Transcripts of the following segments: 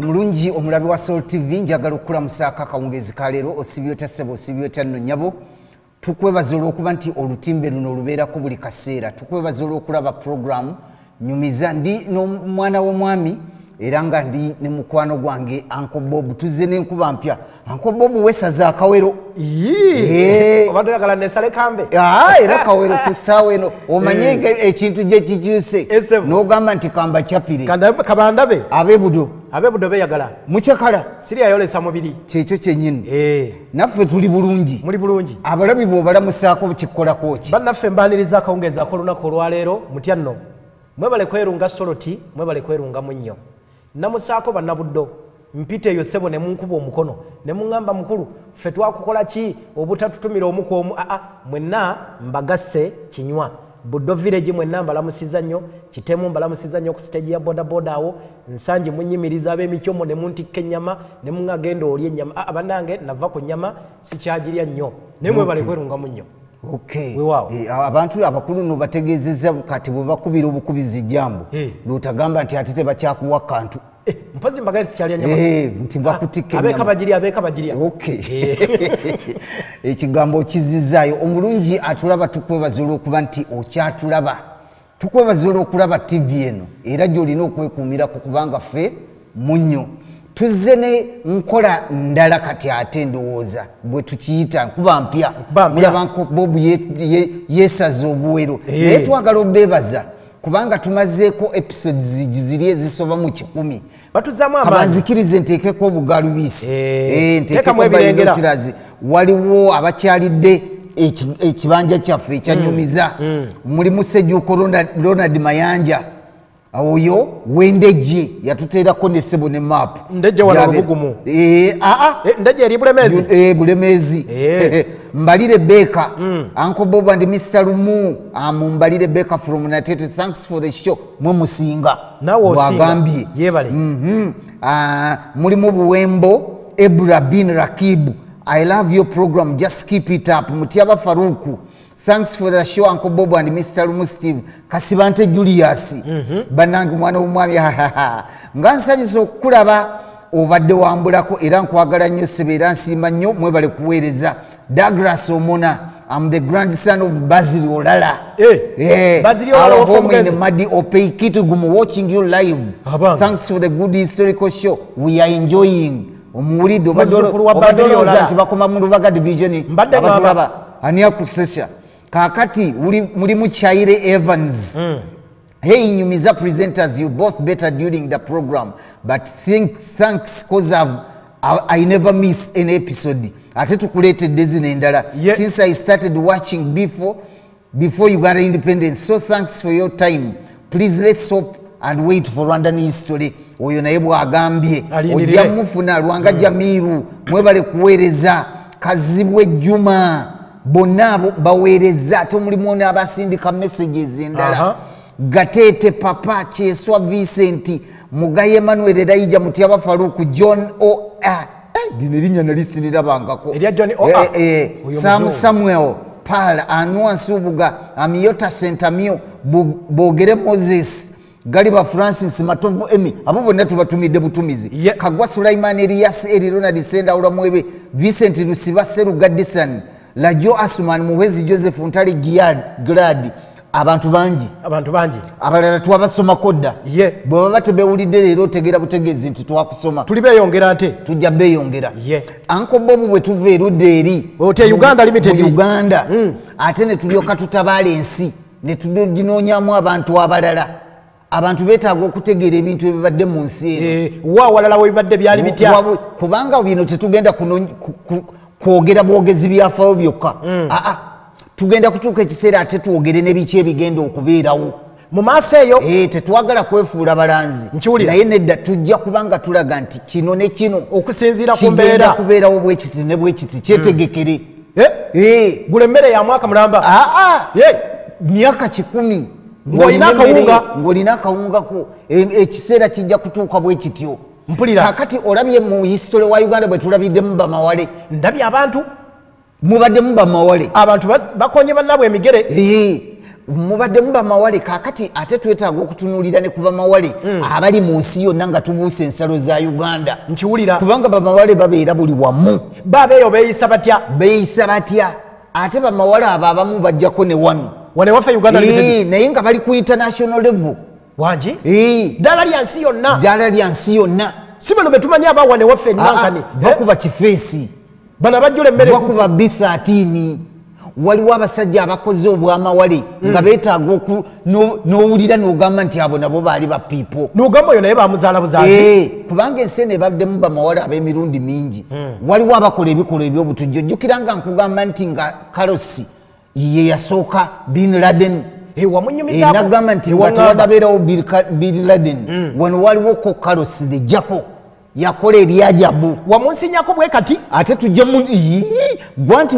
omulungi omulabi wa sol tv njagala okukulamusaako akawungezi kaleero osibye otya ssebo osibye otya nno nyabo tukwebaza olw'okuba nti olutimbe luno olubeerako buli kaseera. Tukwebaza olw'okulaba puroguramu nyumiza ndi n'omwana w'omwami era nga ndi ne mukwano gwange anko bob tuzze n'enkuba mpya. Anko bob wesaza akawero era kawero ku ssaawa eno. Omanye ekintu gye kikyuse. N'ogamba nti kamba kyapire. Kanda- kabandabe ab'ebudo abebudo beyagala mukyakala. Siri yayolesa mubiri. Kyekyo kyennyini. Eh, naffe tuli bulungi. Muli bulungi. Abalabi bw'obalamusaako kikkolako ki bannaffe mbaniriza akawungeezi ak'olunaku olwaleero mutya nno? Mwebale kwerunga soloti mwebale kwerunga munnyo namusaako bannabuddo. Mpita eyo ssebo ne munkuba omukono. Ne muŋŋamba mukulu ffe twakukola ki obutatutumira omu ku omu? Aa mwenna mbagasse kinywa. Buddo village mwenna mbalamusiza nnyo kitemu mbalamusiza nnyo ku siteegi ya bodaboda awo. Nsangi munyimiriza ab'emicyomo ne muntikka ennyama ne muŋagenda olya ennyama. Aa bannange nava ku nnyama sikyagirya nnyo. Naye mwebale kwerunga munnyo Okay. Weewaawo. Eh, abantu abakulu no bategeezezza kati bwe bakubira obukubizi jambo Eh. lwotagamba nti ate tebakyakuwa kantu. Eh, mpozi mbagaye sikyalya nyama Eh, nti bakutikka abeeka ennyama. bagirya abeeka bagirya Okay. ekigambo okizizaayo omulungi atulaba tukwebaza olw'okuba nti okyatulaba. Tukwebaza olw'okulaba tv eno era gy'olina okwekuumirako kubanga ffe munnyo tuzze ne nkola ndala kati ate ndowooza bwe tukiyita nkuba mpya. Mulaba nko bob ye- ye- yeesaza obuwero. Eh. naye twagala obeebaza kubanga tumazeeko episodes ziri ezisoba mu kikumi. Kabanzikirize nteekeko obugalubisi. Eh, Eh, nteekeko binoculars. waliwo abakyalidde eki- ekibanja kyaffe ekyanyumiza mulimu sejjuuko Ronald- ronald mayanja oyo wendejje yatuteerako nesebo ne map. Ndejje wano Lubugumu. aa Eh, ndege eri bulemeezi Eh, bulemeezi Eh. mbalire beka. Uncle bob and mr lumu. Ah, mumbalire beka from natete thanks for the show. Mwe musinga. Bwagambye. Mhm. Ah, mulimu buwembo ebra bin rakibu. I love your program. Just keep it up. Mutyaba faruku thanks for the show uncle bob and mr lumu steve. Kasibante julius. Bannange mwana womwami hahaha nga nsanyusa okukulaba obadde wambulako era nkwagala nnyo sebe era nsiima nnyo mwebale kuweereza. Douglas omona am the grandson of basil olala. In Omugezi. madi opeikitugumu watching you live. Abange. thanks for the good historical show. We are enjoying. Omuwulidde obadde olowooza nti bakoma mu lubaga division. Mbadde abatulaba ani akusesha kakati uli- mulimu kyaire evans. Hey nyumiza presenters you both better during the program. But think, thanks cause I've, I, i never miss an episode. Ate tukuleetedde zino endala. Since i started watching before before uganda independence. So thanks for your time. Please let's hope and wait for rwandan history. Oyo naye bwagambye ojja mufuna lwanga jamiru mwebale kuweereza. Kazibwe juma bonna abo baweereza ate mulimu n'abasindika messages endala. Gateete papa kyeswa vincent mugaye emmanuel eraija mutyaba faruku john o ah, eh, lino erinnya nali sirirabangako Erya John O. Eh, eh, sam samuel pal anua nsubuga amiyota sentamio bogere moses galiba francis matovu emi abo bonna tubatumidde butumizi. Ye- kagwa sulaiman eriyas eri ronald sendawulamwebe vincent lusiba serugadison lajo asuman muhwezi joseph ntale glad abantu bangi. Abantu bangi. Abalala twabasomako dda Ye. bwe baba tebewulidde leero otegeera butegeezi nti twakusoma. Tuli beeyongera nte? Tujja beeyongera. Ye. anko bobu bwe tuva erudda eri mu- Uganda Limited. uganda. Ate ne tulyoka tutabaala ensi ne tuginoonyamu abantu abalala. Abantu beetaaga okutegeera ebintu ebibadde mu nsi eno. Eh, wa walala webibadde byali bitya? Kubanga bino tetugenda kwogera bwogezi byafaayo byokka. Aa tugenda kutuuka ekiseera ate twogere nebiki ebigenda okubeerawo. Mu maaso eyo Eh, tetwagala kwefuula balanzi. Naye nedda tujja kubanga tulaga nti kino ne kino okusinziira ku kigenda kubeerawo bwekiti ne bwekiti kyetegekere. Eh, Eh, gula emmere ya mwaka mulamba. Ye, myaka kikumi. Ng'olina akawungako ekiseera kijja kutuuka bwe kityo Mpulira. kakati olabye mu hisitole wa uganda bwe tulabiddemu bamawale. Ndabye abantu. Mubaddemu bamawale. Abantu bas- bakonye bannabwe emigere. Eh, mubaddemu bamawale. Kakati ate twetaaga okutunuulira ne ku bamawale abali mu nsi yonna nga tubuusa ensalo za uganda. Nkiwulira. Kubanga bamawale babeera buli wamu. Baabeeyo beeyisa batya? Beeyisa batya? Ate bamawale abo abamu bajjako ne wanu. Wane waffe uganda naye nga bali ku international level wangi Eh, ddala lya nsi yonna. Ddala lya nsi yonna. Si bano betumanyi aba wane waffe Ah, enankani ah, va kuba kifeesi. Bano abajjula emmere va kuba b13 waliwo abasajja abakoze obwamawale Mm. nga beetaaga n'owulira n'ogamba nti abo nabo baali ba people. Nogamba oyo naye bamuzaala buzaazi Eh, kubanga ensi eno ebaddemu bamawale ab'emirundi mingi. Waliwo abakola ebikolwa ebyobutujju ojjukira nga nkugamba nti nga karosi ye yasooka bin laden Eh. Nagamba nti nga Ewaŋŋamba. tewanabeerawo Bin laden wano waliwo ko karosi the jako yakola ebyajabu wamunsinyako bwe kati? Ate tujja mu Ii, gwa nti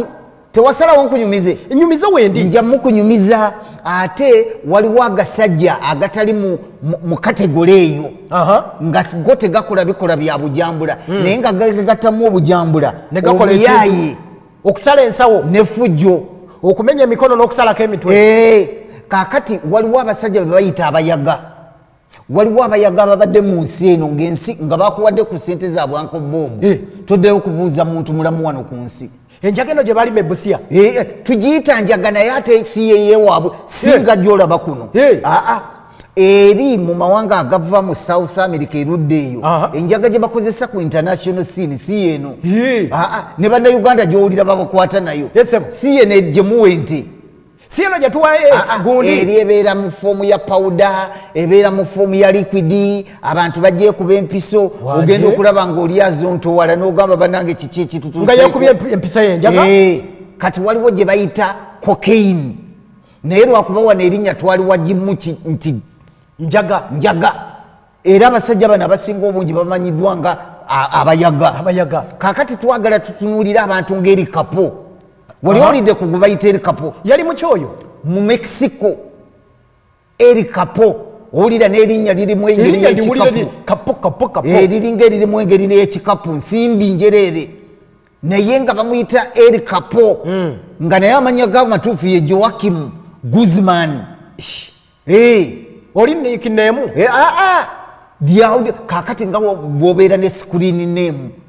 tewasalawo nkunyumize. Enyumize wendi nja mukunyumiza ate waliwo agasajja agatali mu- mu- mu kategole eyo nga go tegakola bikola bya bujambula. Naye nga gagattamu obujambula ne ekintu. okusala ensawo. Nefujjo okumenya emikono n'okusalako emitwe. Eh, kaakati waliwo abasajja be bayita abayaga. Waliwo abayaga ababadde mu nsi eno ngaensi nga bakuwadde ku sente za bwanko boobu Eh. toddeyo kubuuza muntu mulamu wano ku nsi. Enjaga eno gye balima ebusiya Eh, eh, tugiyita njaga naye ate si yeyewaabwe singa gyolaba kuno. Aa eri mu mawanga agava mu south america erudde eyo. Enjaga gye bakozesa ku international scene si yeeno aa ne bannayuganda gyowulira babakwata nayo. Si yeeno gye muwa ente si eno gye tuwaye Ah, ah, gundi. eri ebeera mu foomu ya pawuda ebeera mu foomu ya liquidi abantu bagyekuba empiso Wanje? ogenda okulaba ngaolyazo ntowala n'ogamba bannange kiki ekitutuuseeko. nga yakubye emp- empisa yenjaga Eh, kati waliwo gye bayita cocaine. Naye lwakuba wano erinnya twali wagimu nti njaga. njaga. Era abasajja bano abasinga obungi bamanyiddwa nga abayaga. Abayaga. Kakati twagala tutunuulire abantu ng'eri kapo wali Aha. olidde ku gwe bayita eri kapo. Yali mu kyoyo? Mu mexico eri kapo. Owulira n'erinnya lirimu engeri erinnya ndiwulire y'ekikapu. li kapo kapo kapo. Eh, liringa eririmu engeri n'eyekikapu. Nsimbi njereere naye nga bamuyita eri kapo. Hmm. nga naye amanya g'amatuufu ye joakim guzman. Eh, oli nikineemu eh, ah, ah, lyawuli- kakati nga wo- bw'obeera ne screen name Okay.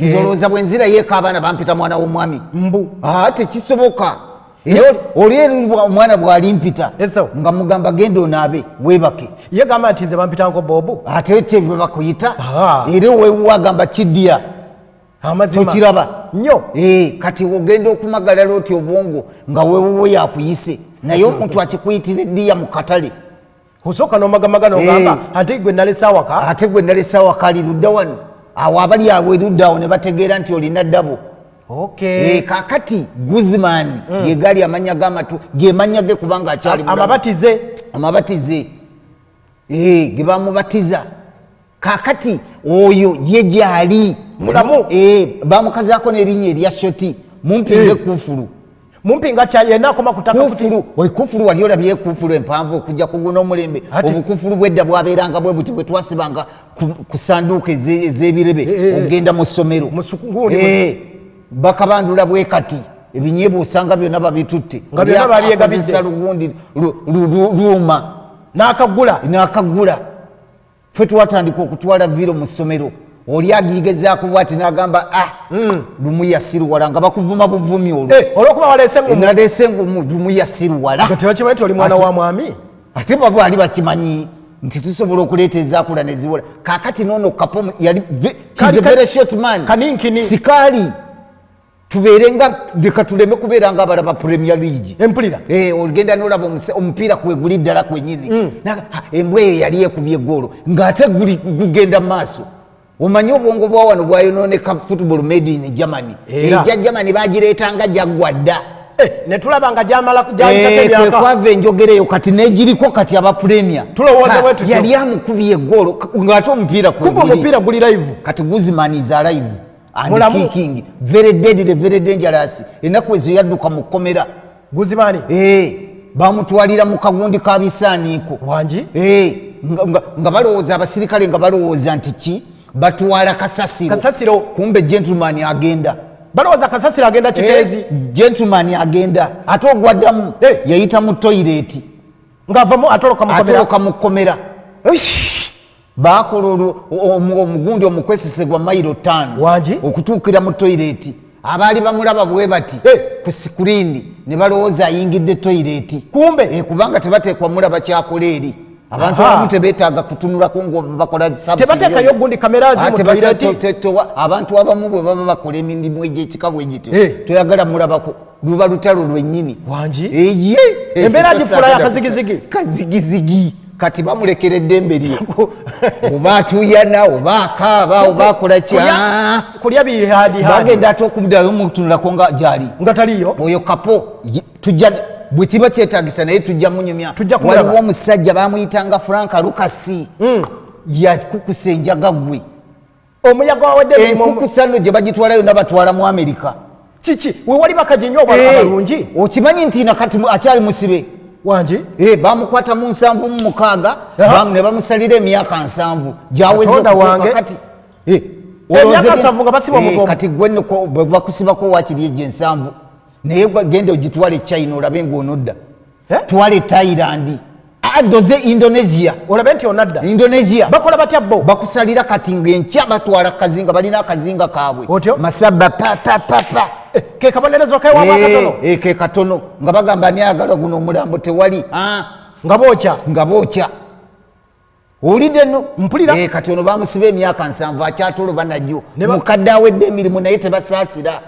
Nzolowooza bwe nzirayoeko abaana bampita mwana w'omwami. Mbu. Ah, tekisoboka. Era oli- oli eri bwa- omwana bw'alimpita nga mugamba genda onaabe weebake. Ye gamba nti nze bampitanko bobu ate kyebwe bakuyita Ah. era wewagamba kidya. Tokiraba. Nnyo. Eh, kati ogenda okumagalala oti obwongo nga weewuwo yakuyise. Naye omuntu akikuyitira eddiya mu katale. Osooka n'omagamaga n'ogamba ate gwe nalesa awaka ate gwe nalesa wakali ludda wano awo abali awo erudda awo ne bategeera nti olina ddabo okay. Eh, kakati guzman ge gali amanya gamatu gemanya ge kubanga akyali amabatize. Amabatize. Eh, ge bamubatiza. Kakati oyo ye gyali. Eh, bamukazaako n'erinnya erya shoti mumpinga ekufulu mumpinga kya yenna akoma kutaka kuti kufulu ekufulu wali olabye ekufulu empanvu okujja kuguna omulembe obukufulu bwedda bwabeeranga bwe buti bwe twasibanga ku- sanduuka eze- ez'ebirebe Eh, eh. ogenda mu ssomero. Eh, bakabandula bwe kati ebinyeebwa osanga byonna babitutte. Akozesa lugundi lu- lu- lu- lwuma n'akagula nakagula fe twatandika okutwala viro mu ssomero oli agigezaako bwati nagamba ah lumu yasiruwala nga bakuvuma buvumi Eh, olwokuba walese lumu yasiruwala tebakimanyi ti oli mwana wa mwami? ate babaali bakimanyi nti tusobola okuleeta ezakula neziwola kakati nono kapo yali very short man. sikaali. Tubeere nga leka tuleme kubeera nga abalaba premier league. Empulira. Eh, ogenda nolaba omupiira kweguli ddala kwenyini Mm. Ha, embwa eyo yali ekubye egoolo ng'ate gugenda maaso omanyi obwongo bwa wano bwayononeka football made in germany. Ejja germany bagireetanga jaggwa dda Eh, ne tulaba nga gyamala gyayitako Eh, enjogera eyo kati negiriko kati aba premier. Tulowooza Ha, bwe tutyo. yali amukubye egoolo ng'ate omupiira omupiira guli live. Kati guzman is alive and Mulamu. kicking. Very deadly very dangerous. Ennaku ezo yadduka mu kkomera. Guzimaani Eh, bamutwalira mu kagundi ka bisaaniiko wangi? Nga balowooza abasirikale nga balowooza nti ki batwala kasasiro. Kasasiro. kumbe gentleman agenda. Balowooza kasasiro agenda kiteezi Eh, gentleman agenda. Ate ogwaddamu Eh. yayita mu toyireti ng'avamu atoloka mukomera atoloka mu kkomera bakola omugundi omukwesesebwa mayiro ttaano Wangi? okutuukira mu toyireeti abaali bamulaba bwe bati Eh. ku sikuriini ne balowooza ayingidde toyireeti kumbe? Kubanga tebateekwa mulaba kyakola eri abantu abamu tebetaaga kutunulako nga bakola tebateekayo gundi kamera Ah, abantu abamu bwe baba bakola emirimu egyekika bwe gityo Eh. toyagala mulabako luba lutalo lwennyini. Wangi Embeera gifuula ya kazigizigi. kazigizigi. Kati bamulekera eddembe lye. Oba atuyana oba akaaba oba akola kya? Kulya- kulya bihadihadi bagenda ate okubuddayo mutunulako nga gyali. Nga taliyo? Oyo kapo tujja bwe kiba kyetagisa naye tujja munyumya. Waliwo omusajja bamuyitanga franka lukasi. Mm. yakukusa enjaga gwe omuyaga wawadde emirimu enkukusa nno gye bagitwalayo nabatwala mu amerika kiki? Wewali bakajinywa Eh, abalungi? okimanyi nti nakati akyali musibe. Wangi Eh, bamukwata mu nsanvu mu mukaaga ne bamusalira emyaka nsanvu. Gyaweze Katonda okutuuka wange. kati Eh, Eh, kati gwe bakusibako wakiri egyo ensanvu naye genda ogitwala e china olabe ngaonodda Eh? twala e thailand. Ah, ndoze indonesia. Olabe nti onadda? Indonesia. Bakola batya bo? Bakusalira kati ngaenkya batwala kazinga balina akazinga kaabwe. Masaba papapapa Eh, ke kabonerezo katono ke katono. Nga bagamba niyagala guno omulambo tewali. Ah, nga bookya nga bookya owulidde no Mpulira. Eh, kati ono bamusiba emyaka nsanvu akyatoloba najjo mukadde awedde emirimu naye tebasaasira.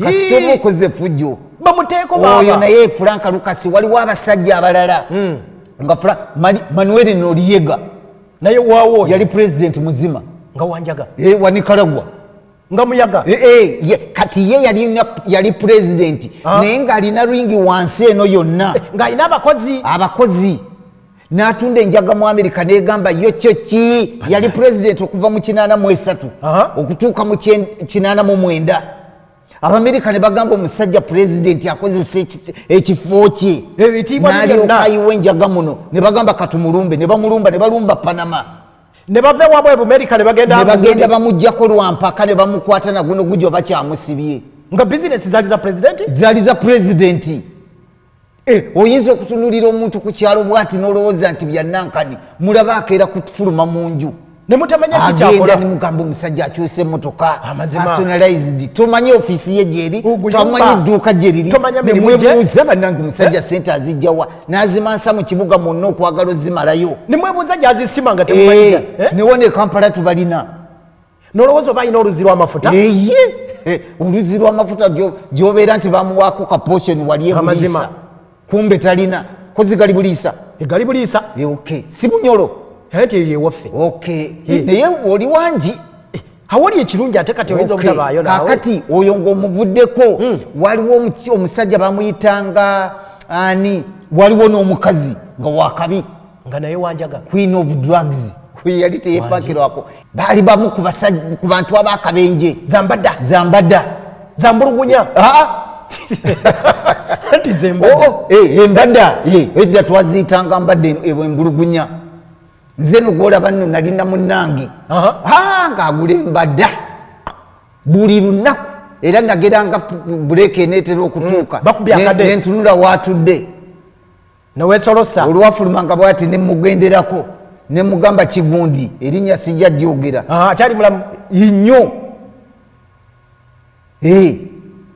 Kasita oba okoze fujjo bamuteeko oyo baaba naye franka lukasi waliwo abasajja abalala. Nga Fra- manuel noriega. Naye waawo yali pulezidenti muzima. Nga wanjaga Eh, wa nicaragua. Nga muyaga? Eh, eh, ye- kati ye yali, pulezidenti Ah. naye ng'alina ringi wansi eno yonna. Ng'alina abakozi? Abakozi. N'atunda enjaga mu amerika negamba yo kyo ki yali pulezidenti okuva mu 83 Aha. okutuuka mu 89 abamerika ne bagamba omusajja pulezidenti akozesa eki- ekifo kye n'alyoka ayiwa enjaga muno. Ne bagamba katumulumbe ne bamulumba ne balumba panama. Ne bava ewaabwe bumerika ne bagenda bamugjako lwampaka ne bamukwata naguno gujja bakyamusibye nga bizinesi zaali za pulezidenti zaali za pulezidenti Eh, oyinza okutunulira omuntu ku kyalo bwati n'olowooza nti byanankani mulaba akeera kufuluma mu nju ne agenda kikyakola nemugamba omusajja akyusa emotoka personalized tomanyi ofiisi ye gyeri tomanyi edduuka gye liri Tomanya mirimu gye. nemwebuuza bannange omusajja sente azijjawa n'azimansa mu kibuga mwonna okwagala ozimalayo. Ne mwebuuza gyazisima nga Eh, temumanyija newone kampala tubalina. Nolowooza oba alina oluzi lw'amafuta eye Eh, oluzi lw'amafuta gyo- gyobeera nti bamuwaako kaposhoni wali ebuliisa kumbe talina. Kozi gali buliisa. Egali buliisa? Eh, okay. Si bunyolo naye nti eyo ewaffe okay Eh. naye oli wangi awali ekirungi ate kati oyinza Okay, obutabaayo naawe. Kakati oyo ng'omuvuddeko waliwo omuki- omusajja bamuyitanga ani waliwo n'omukazi nga wakabi nga naye wanjaga. Queen of drugs. Yali teyepakirwako. Baali bamu ku bantu abakabenje zambadda. Zambadda. Zambulugunya. Ah, nti zembadda. Oh, eh, embadda edda twaziyitanga mbadde em- embulugunya nze nogolaba nno nalina munange Aha. Ng'agula embadda buli lunaku era nageranga buleeka eneetera okutuuka. Mm, nentunula watudde. Newesolosa olwafulumanga bwati nemugenderako nemugamba kigundi erinnya sijja lyogera Ah, akyali mulamu. Nnyo. Eh,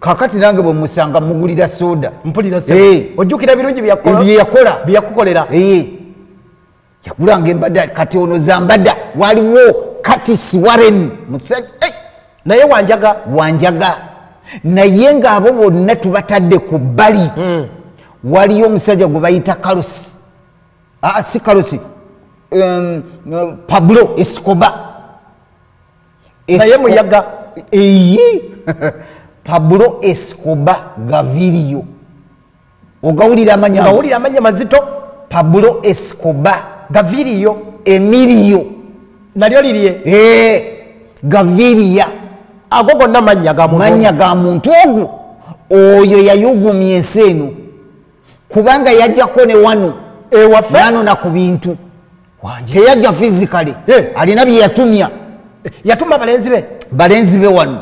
kakati nange bwe musanga mugulira soda mpulira Eh. ojjukira ebirungi byeyakola- yagulanga embadda kati ono zambadda waliwo katis waren musajja naye wanjaga. Wanjaga. Naye ng'abo bonna tubatadde ku bbali waliyo omusajja gwe bayita karosi ah, si karosi um, pablo escoba naye muyaga. Eyi. Pablo escoba gavirio. Ogawulira amanya amanya mazito. Pablo escoba gaviriyo emilio nalyo lirye. Eh, gaviria. Ago gonna mannya ga muntu manya ga muntu ogwo oyo yayugumya ensi eno. Kubanga yajjako ne wano nanona ku bintu. Teyajja fizikale Eh. alina bye yatumya. Yatuma abalenzi be? Balenzi be wano.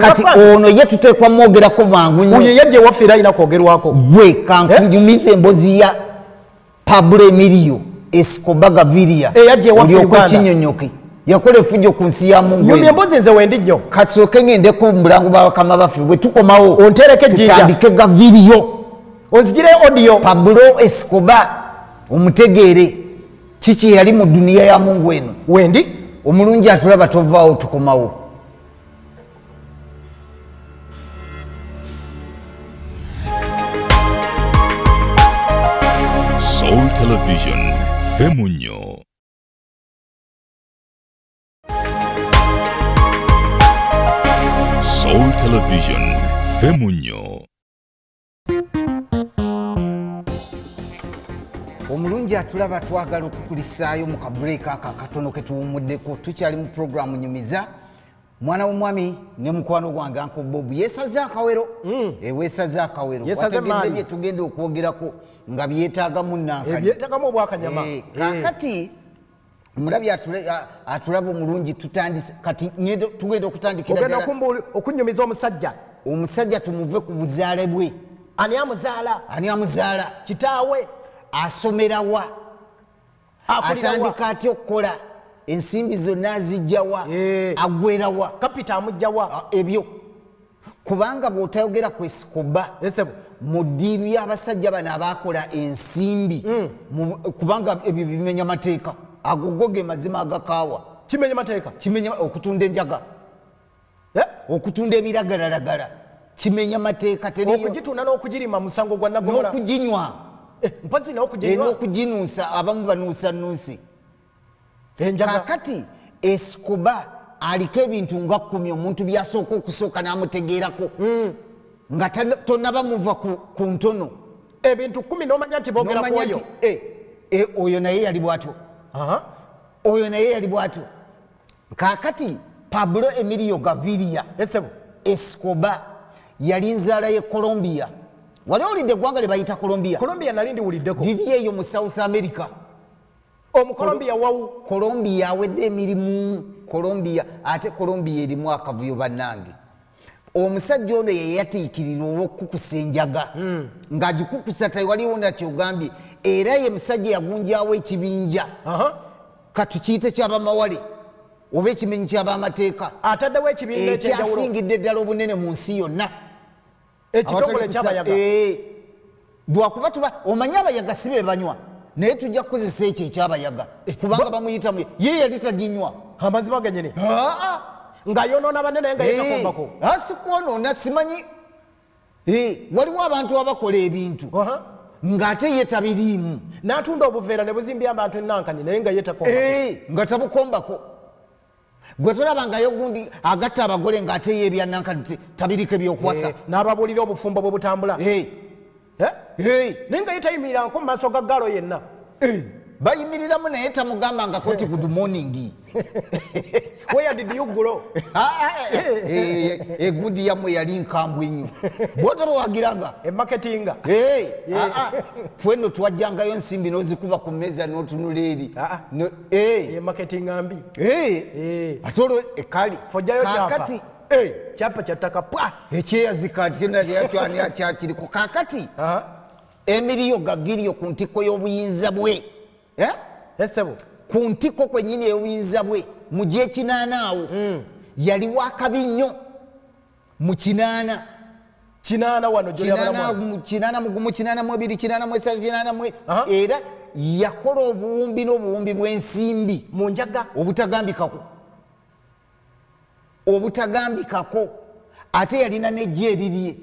Kati ono ye tuteekwa mwogerako mangu oyo nnyo yajja ewaffe era alina kwogerwako. Gwe kankunyumiza embozi ya pablo emilio escoba gaviria olyoka Uganda. kinyonyoke. Yakola efujo ku nsi ya mungu nyumya eno. embuzi nze wendi nnyo. Kasooke ngende ku mulango bakama baffe bwe tukomawo Ontereko ejjinja. tutandike gavirio onzigire audio. Pablo escoba omutegeere kiki yali mu duniya ya mungu eno? Wendi omulungi atulaba tovaawo tukomawo Soul Television Femunyo. Soul Television Femunyo. Omulungi atulaba twagala okukulisaayo mu kabureeka ako akatono ke tuwumuddeko tukyali mu puroguramu nyumiza mwana w'omwami ne mukwano gwange anko bobu yeesaze akawero. Eh, weesaze akawero. Mm. Yeesaze wategedde maanyi. bye tugenda okwogerako nga byetaagamu nankani ebyetagamu obwakanyama. Eh, kakati omulabi atulaba omulungi tutandise kati tugenda okutandikira ogenda ddala. kumbu- okunyumiza omusajja. Omusajja tumuve ku buzaale bwe. Ani amuzaala? Ani amuzaala? Kitaawe. Asomerawa atandika atya okukola ensimbi zonna azijjawa Eh. agwerawa kapita amugjawa Ah, ebyo. Kubanga bw'otayogera ku esikoba esebo mu ddiiru y'abasajja bano abakola ensimbi Mm. mu- kubanga ebyo bimenya mateeka. Ago go ge mazima agakaawa. Kimenya mateeka? Kimenya okutunda enjaga. Eh? okutunda ebiragalalagala. Kimenya mateeka teriyo. Okugitunda n'okugirima musango gwa nagomola. N'okuginywa. Eh, mpozi n'okuginywa? Okuginuusa abamu banuusanuusi. enjaga kakati esikoba aliko ebintu nga kkumi omuntu byasooka okusooka n'amutegeerako. Mm. nga tana- tonaba muva ku, ntono. Ebintu kumi n'omanya nti kwoyo nti eh, eh, oyo naye yali bwatyo. Aha. oyo naye yali bwatyo. Kakati pablo emilio gaviria escoba yali nzaala ye colombia. Wali olidde eggwanga lye bayita colombia? Colombia nali ndiwuliddeko. Liri eyo mu south america omucolombia wawu? Colombia awedde emirimu colombia ate colombia erimu akavuyo bannange. Omusajja ono yeyatiikirira olw'okukukusa enjaga. Ng'agikukusa tewaliwo nakyogambye era ye musajja yagunjawo ekibinja. Katukiyite kyabamawale oba ekimenyi kyabamateeka. Ataddewo ekyenjawulo. ekyasingidde ddala obunene mu nsi yonna. Ekitongole ekyabayaga Eh, lwakuba tuba omanyi abayaga si be banywa naye tujja kukozesa ekyo ekyabayaga. Kubanga bamuyitamu ye yali taginywa. Amazima genyini Aa, ng'ayonoona banene nga eh, yetakombako asikwonoona simanyi. Eh, waliwo abantu abakola ebintu ng'ate ye tabiriimu n'atunda obuveera ne buzimbya abantu enankani naye nga yetakomba Eh, nga tabukombako. Gwe tolabangayo gundi agatta abagole ng'ate ye ebyanankani tabiriko ebyokuwasa. n'ababuulira obufumbo bwe butambula. Eh, Eh? eh, naye nga yetayimirirako mu maaso ga gaalo yenna. Bayimiriramu naye tamugambangako nti good morning. Grow? Egundi yammwe yali nkambwe ennyo bwota bwewagiraga emaketinga ah, ah. ffe no twajjangayo nsimbi n'ozikuba ku mmeeza n'otunula eri. Ah, emaketinga mbi. Eh. Eh. ate olwo ekali kakati kyapa kyattaka pwa! Ekyeyazika akyakiriko kakati emiriyo gavirio ku ntikko y'obuyinza bwe. Eh? esebo ku ntiko kwennyini ey'obuyinza bwe. Mu gyekinaana awo. Yali wakabi nnyo mu kinaana kinaana wano kinaana gyolyabalamwa mu- kinaana mugumu kinaana mu ebiri kinaana mu esatu kinaana mu Aha. era yakola obuwumbi n'obuwumbi bw'ensimbi. Mu njaga. Obutagambikako obutagambikako ate yalina nejja erirye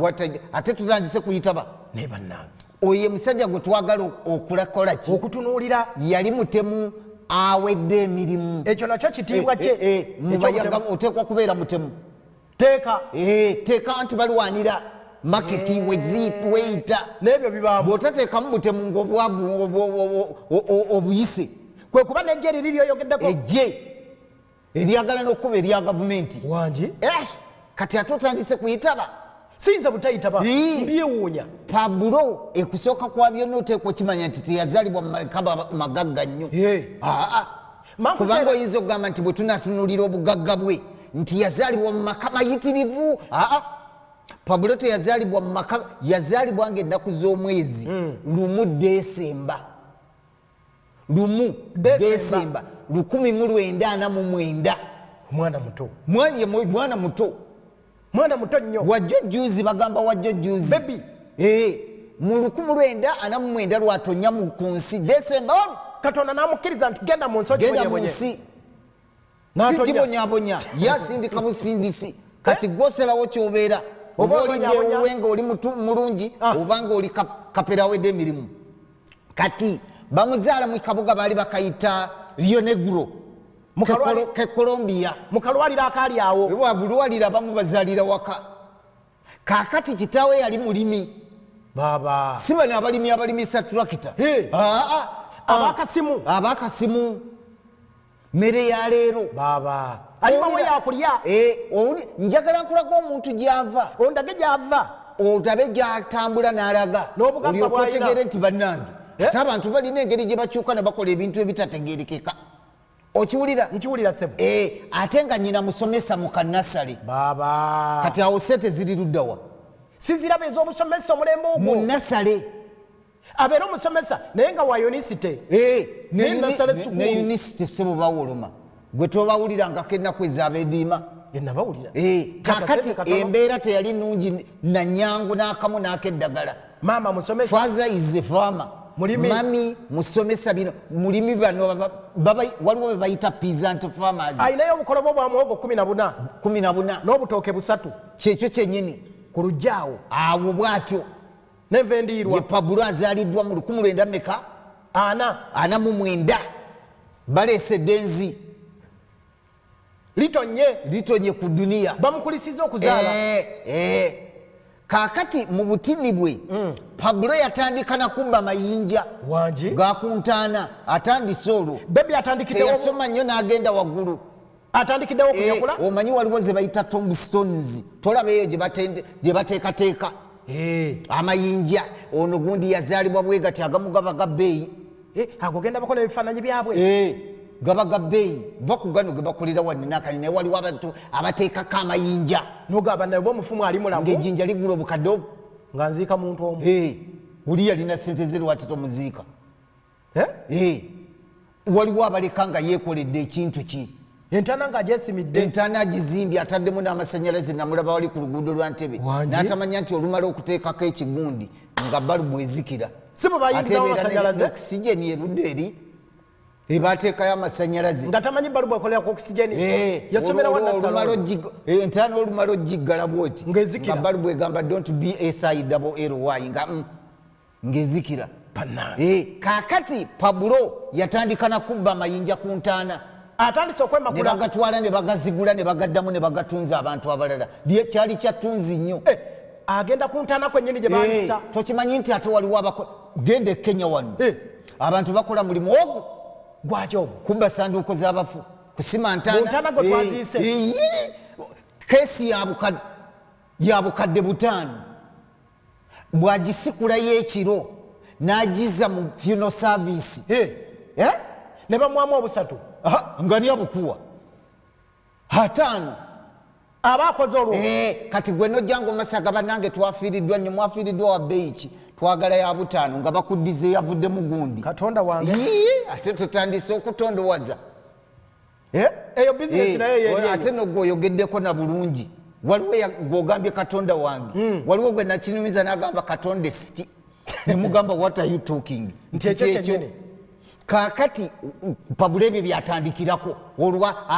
wata- ate tutandise kuyitaba? Naye bannange. Oyo musajja gwe twagala okulakola ki? Okutunuulira. Yali mutemu awedde emirimu. Ekyo nakyo kitiibwa kye? Eh, eh, eh, mu bayaga Ekyokutema- oteekwa kubeera mutemu. Teeka. Eh, teeka nti balwanira maketi wezi- weyita n'ebyo bibaamu. Bw'otateekamu butemu ngaobwavu obuyise. Kwe kuba nejja eriri lyoyogeddeko. Ejje eryagala n'okkuba erya gavumenti. Wangi Eh, kati ate otandise kuyitaba. Siyinza butayitaba mbyewuunya pabulo ekusooka kwa byonna oteekwa okimanya nti teyazaalibwa mu maka ba- magagga nnyo. Aa. Mangu kubanga seera- oyinza okugamba nti bwe tunatunulira obugagga bwe nti yazaalibwa mu maka mayitirivu. Aa pabulo teyazaalibwa mu maka yazaalibwa nga ennaku z'omwezi lumu desemba. Lumu Desemba. Lukumi mu lwenda ana mu mwenda. Omwana muto. Mwana- ye mu- mwana muto. Mwana muto nnyo. Wajjo juzi bagamba wajjo juzi Baby. Eh, mu lukumi lwenda ana mu mwenda lwatonya ku nsi desemba ono katonda namukkiriza nti genda mu nsi genda mu nsi. Sigibonyabonya. Yasindika busindisi kati gwoserawo kyobeera. Oba oba olidde ewuwe nga oli mutu- mulungi Ah. obanga oli kap- kaperawedde emirimu. Kati bamuzaala mu kabuga baali bakayita Mu kalwali- ke colombia mu kalwaliro akaali awo. Wabulwalira abamu bazaalira waka. Kakati kitaawe yali mulimi. Baaba si bano abalimi abalimisa turakita Hey. abakasimu abakasimu mmere ya leero. Baaba alimamu Owulira- yakulya? Eh, njagala nkulaga omuntu gyava. Ondage gyava. Otabe gyatambula n'alaga. Olyoka otegere nti bannange? Ate abantu balina engeri gye bakyuka ne bakola ebintu ebitategerekeka okiwulira? Nkiwulira sebo Eh, ate nga nyina musomesa mu kanasale baaba. Kati awo sente ziri luddawa siziraba ez'omusomesa omulembe mu ogwo? Nasale abeere omusomesa naye nga wa unisite Eh, ne Ne uni- nasale ne- sukulu. ne unisite sebo bawoloma gwe tobawulirangako ennaku ezabeediima enabawulira Eh, kakati embeera teyali nungi nanyangu n'akamu n'akeddagala. Maama musomesa. Father is a farmer. Mulimi. Mami musomesa bino mulimi bano waliwo bebayita peasant farmers. Ayinayo obukolobo bwa muwogo 14 kumi na buna. N'obutooke busatu. Kyekyo kyenyini ku lujjaawo awo bwatyo. Nenva ye endiirwa pabulo azaaliddwa mu 19 meka? Ana. Ana mu mwenda. Baleesedde enzi litonye. Litonye ku duniya. Bamukulisiza okuzaala. Eh, eh. Kaakati mu butini bwe Mm. pabulo yatandika nakubba mayinja gakuntaana atandise olwo. Teyasoma nnyo n'agenda waggulu. Atandikiddewo Eh, okunyakula omanyi waliwo ze bayita tombstones tolaba eyo gye bateekateeka. Eh, amayinja ono gundi yazaalibwa bwe gati agamu gaba ga bbeeyi. Eh, ago genda bakola ebifaananyi byabwe. Eh, gaba ga bbeeyi va ku gano ge bakolera waninakani naye waliwo abantu abateekako amayinja. Nogamba oba omufumu ali mulamu ng'ejjinja ligula obukadde obu. Nga nziika muntu omu? Oli yalina sente ze lwaki tomuziika? Waliwo abaleka nga yeekoledde ekintu ki? Entaana nga gyesimidde entaana agizimbye ataddemu n'amasanyalaze namulaba wali ku luguudo lwa ntebe. N'atamanya nti olumala okuteekako ekigundi nga balubu ezikira Ate ebeera n'okisigeni erudda eri ebateekayo amasanyalaze nga tamanyi balubu ekolera ku okisigeni Eh, yasomera eh, entaana olumala ogiggala bwoti. Nga balubu egamba dont be siwy nga mm, ng'ezikira. Eh, kaakati pabulo yatandika nakubba amayinja ku ntaana. Atandise ne okwemakula bagatwala ne bagazigula ne bagaddamu ne bagatunza abantu abalala. Kyali kyattunzi nnyo. Agenda ku ntaana kwennyini gye baalisa. Eh, tokimanyi nti ate waliwo genda e kenya wano. Abantu bakola mulimu ogwo gwaki ogwo? Kubba sanduuko z'abafu kusima ntaana gwe Eh, twaziise. eh, keesi ya bukadde- butaano. Bwagisikulayo ekiro n'agiza mu funeral service. Eh, ne bamwamu obusatu. Nga ni abukuwa. Ataano aba akoze olwo kati gwe nojjanga omasaga bannange twafiiriddwa nnyo mwafiiriddwa wa bbeeki twagala ya butaano nga bakuddiza eyavuddemu gundi. Katonda wange. Ate tutandise okutondowaza. Eh? Eyo business Eh, nayo ate nogwe oyogeddeko na bulungi. Waliwo gwogambye katonda wange. Hmm. waliwo gwe nakinumiza nagamba katonda esiti nemugamba what are you talking? Nti ekyo Kiki kyennyini. kakati pabula ebyo byatandikirako olwa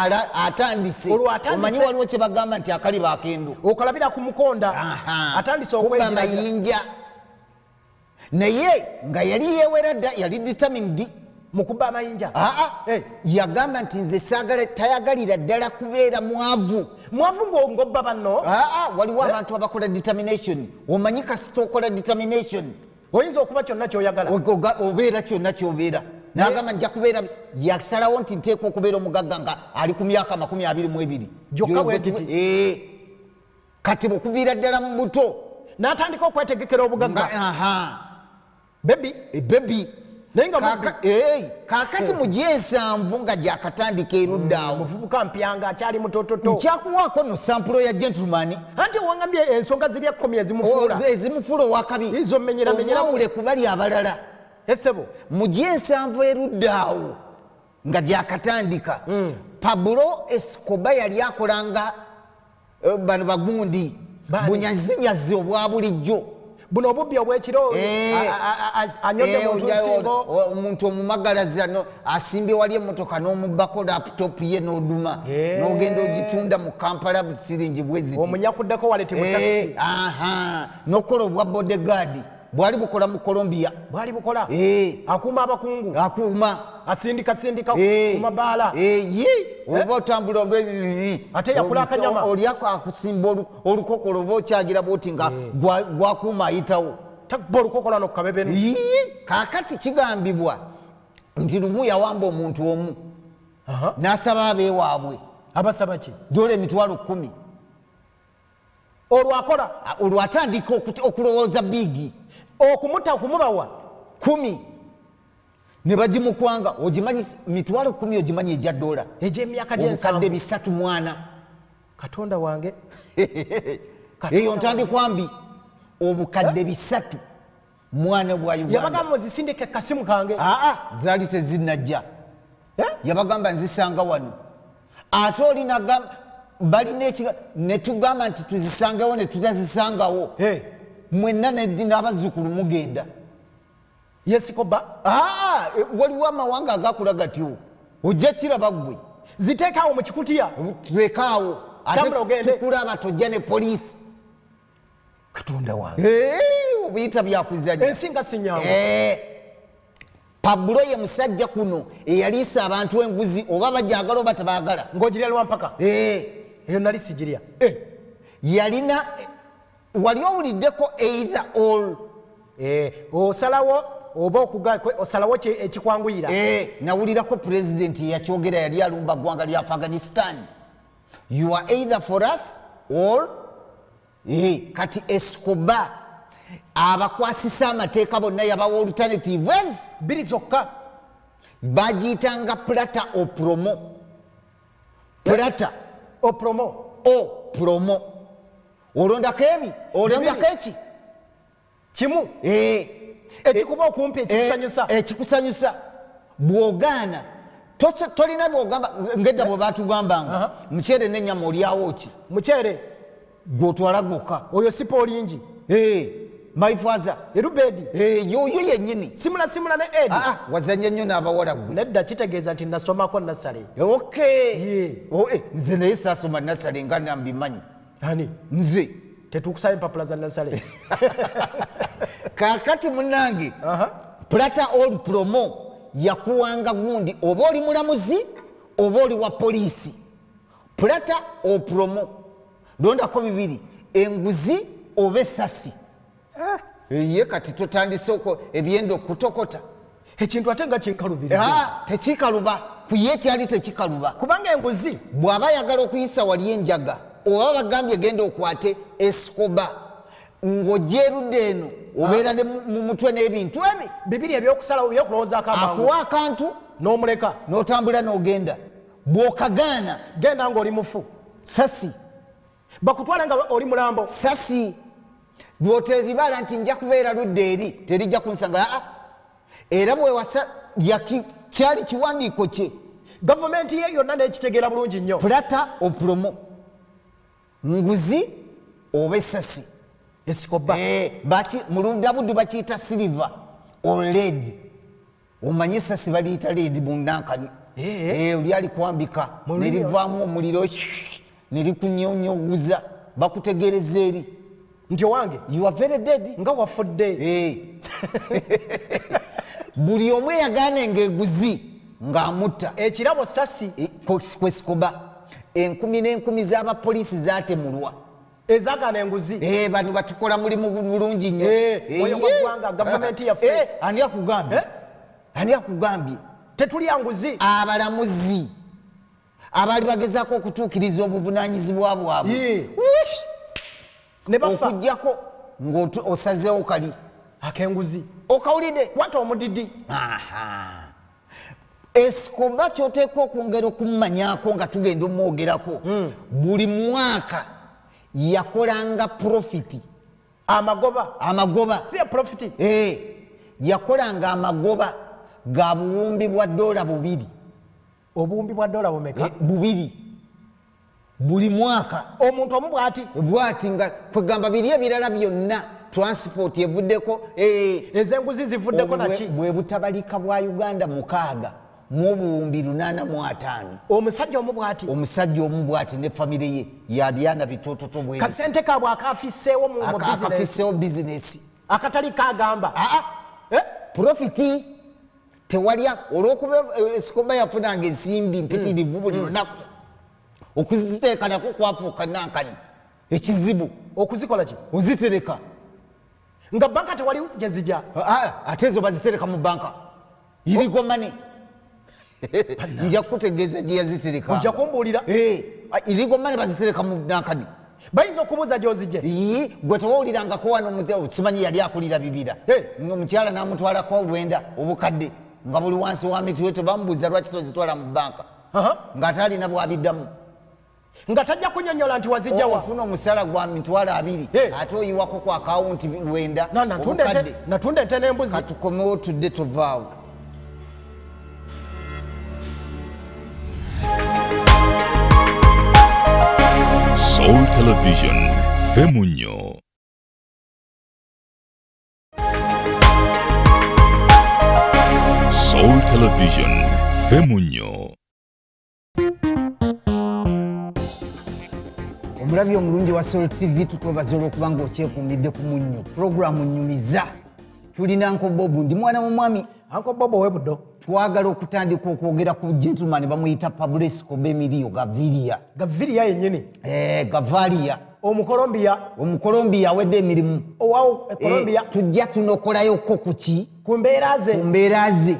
atandise. Omanyi waliwo kyebagamba nti akali bakendo okulabira ku mukonda. Atandise okwejjiranya amayinja naye nga yali yeewera dda yali vitamin d mu kubba amayinja. Aa Eh. yagamba nti nze tayagalira ddala kubeera mwavu. Mwavu ng'ongobba banno? Aa waliwo abantu abakola determination. Omanyi kasita okola determination? Oyinza okuba kyonna kyoyagala? Obeera kyonna kyobeera. Nagamba nja kubeera yasalawo nti nteekwa okubeera omugagga nga ali ku myaka makumi abiri mu ebiri. Gyokka Gwe- bwe gwe- titi. Eh. kati bwekuviira ddala mu buto. N'atandika okwetegekera obugagga bebi ebebi Naye nga Kaka- Eh, kakati mu gyensanvu nga gyakatandika erudda awo. Muvubuka mpyanga akyali mutototo. Nkyakuwaako no sampulo ya gentleman. Anti owangambye ensonga ziri ekkomi ezimufuula. O- ezimufuula owakabi omwawule ku bali abalala. Esebo mu gyensanvu erudda awo nga gyakatandika Hmm. pablo escoba yali akolanga eh, bano bagundi bunyazinyazi obwa bulijjo buno obubbi obwekiro Eh, anyodde Eh, muntu nsingo omuntu omumagalaza asimbye wali emotoka n'omubbako laputopu ye n'oduma Eh. n'ogenda ogitunda mu kampala siringi bweziti omunyakuddeko waleti mu takisi nokukola obwa bodegaadi bwali bukola mu colombia. Bwali bukola? Akuuma abakungu? Akuuma asindikasindika Eh, ku mabaala. eh, oba otambula olwe- Ate yakula akanyama. oli ako akusimba olu- olukokolo oba okyagira bwoti nga gwa- gwakuuma ayitawo takuba olukokola nokukabebenu Yii, kaakati kigambibwa nti lumu yawamba omuntu omu n'asaba abeewaabwe. Abasaba ki? Dola emitwalo kumi olwo akola? Olwo atandika okuti- okulowooza biigi okumuta okumubawa? Kumi ne bagimukwanga ogimanyi mitwalo kumi ogimanyi ejja dola. Egy'emyaka obukadde gyensanvu bisatu mwana. Katonda wange. Eyo ntandikwambi obukadde bisatu mwana bwa uganda. Yabagamba muzisindika ekasimu kange. Aa zaali tezinajja Eh? yabagamba nzisanga wano. Ate olinagamba balina ekiga netugamba nti tuzisangewo netutazisangawo Eh, mwenna neddi n'abazzukulu mugenda yesikoba aa e, waliwo amawanga agakula gatyo. Ojja kiraba ggwe. Ziteekaawo mu kikutiya. Tulekaawo tukulaba tojja ne poliisi. Katonda wange. Eh, obuyita byakuzanya ensi nga sinyaawo Eh, pablo ye musajja kuno eyaliisa abantu enguzi oba bajagala oba tebaagala ng'ogirya lwampaka Eh, eyo nali sigirya. Yalina wali owuliddeko either all Eh, osalawo oba osalawo ki- ekikwanguyira Eh, nawulirako pulezidenti eyakyogera yali alumba ggwanga lya afghanistan. You are either for us or eh, kati escoba abakwasisa amateeka bonna yabawa alternatives bbiri zokka. bagiyitanga plata o promo. Plata opromo o promo. olondako ebi olondako eki? Kimu. Eh, ekikuba okumpi eh, ekikusanyusa. eh, ekikusanyusa. Bwogaana tolina bwogamba ngedda bwe batugambanga mukyere nenyama olyawo ki? Mukyere gwotwala gwokka. Oyo sipa olingi. Eh, my father. Erubedi Eh, yoyo yennyini. Simula simula ne edi Ah, ah, wazanya nnyo n'abawala gwe nedda kitegeeza nti nasomako nasale. Ye. Oh, eh, nze naye saasoma nasale nga nambimanyi ani? Nze tetukusaba empapula za nasale kakati munange plata all promo yakuwanga gundi. Oba oli mulamuzi oba oli wa poliisi. Plata o promo. Londako bibiri enguzi oba esasi ye kati totandise ebyenda okutokota ekintu ate nga kinkalubiri Ah, tekikaluba. Kuye kyali tekikaluba. Kubanga enguzi bw'aba ayagala okuyisa wali enjaga oba bagambye genda okwate escoba ng'ogyerudde eno obeera mu mu mutwe n'ebintu ebi bibiri ebyokusalawo byokulowoozaako akuwa akantu n'omuleka. n'otambula n'ogenda. Bw'okagaana genda ngaoli mufu. sasi. Bakutwale nga oli mulambo. Sasi. Lwoteribala nti nja kubeera ludde eri terijja kunsanga aa era bwewasa kyali kiwandiiko kye? Gavumenti ye yonna nekitegeera bulungi nnyo. Plata opromo nguzi oba esasi esikoba. Eh, baki- mu lundabudu bakiyita siliva oled omanyi esasi baliyita ledi munankani Eh. oli alikwambika Mu lulimi nerivaamu omuliro nerikunyonyoguza bakutegereza eri. Nti owange? You are very dead. Nga wafudde Eh. buli omu eyagaanenga eguzi ng'amutta ekirabo sasi. Eh, kwesikoba enkumi n'enkumi z'abapoliisi zaatemulwa. Ezagaana enguzi. Eh, bano batukola mulimu bulungi nnyo. Eh, Eh, mwoyo gwa ye. ggwanga, gavumenti yaffe. Eh, ani akugambye? Ani akugambye? Tetulya nguzi. Abalamuzi. Abaali bagezaako okutuukiriza obuvunanyizibwa bwabwe. Okugjako ng'osazeewo kali. Akenguzi okawulidde. Kwata omudidi. Aha. Esikoba kyoteekwa okwongera okumumanyako nga tugenda omwogerako buli mwaka yakolanga profiti. Amagoba? Amagoba. Si profiti? Eh, yakolanga amagoba ga buwumbi bwa dola bubiri. Obuwumbi bwa dola bumeka? Eh, bubiri. Buli mwaka. Omuntu omu bw'ati? Bwati nga kwegamba biri ebirala byonna transport evuddeko eh, ez'enguzi zivuddeko naki bwe butabalika bwa uganda mukaaga mu obuwumbi 85 omusajja omu bw'ati? Omusajja omu bwati ne famire ye yabyana bitoototo bwe kasente kaabwe akafisseewo mu mu bizinesi akatali kagamba aa Eh? profiti tewalya olwokuba eh, esikoba yafunanga ensimbi mpitirivu buli lunaku okuziteeka nako kwafuuka nankani ekizibu. Okuzikola ki? Ozitereka. Nga banka tewali gyezija Ah, ate ezo bazitereka mu banka irigo mani nja kukutegeeza gye yazitereka ojja kumbuulira irigo mani bazitereka mu nankani bayinza okubuuza gyozije gwe tewawulirangako wano simanyi yali akulira bibira. Omukyala namutwalako olwenda obukadde. Nga buli wansi wa mitiwe tebamubuuza lwaki tozitwala mu banka? Ng'ate alina bwabiddamu nga tajja kunyonyola nti wazijjawa ofuna omusala gwa mitwalo abiri ate oyiwako ku akawunti lwenda obukadde. natunda ente n'embuzi katukomewo tudde tovaawo Soul Television Femunyo. Soul Television Femunyo. Omulabi omulungi wa sol tv tutwebaza olwokuba nga okyekuumidde ku munnyo puroguramu nyumiza tulina nkobobu ndi mwana mumwami anko bobo owebuddo twagala okutandika okwogera ku gentleman bamuyita pabulescoba emiriyo gaviria. Gaviriya yennyini? Eh, gavalia omukolombiya? Omukolombiya awedde emirimu. Owawo Eh, tujja tunokolayoko kuki ku mbeera ze. Ku mbeera ze.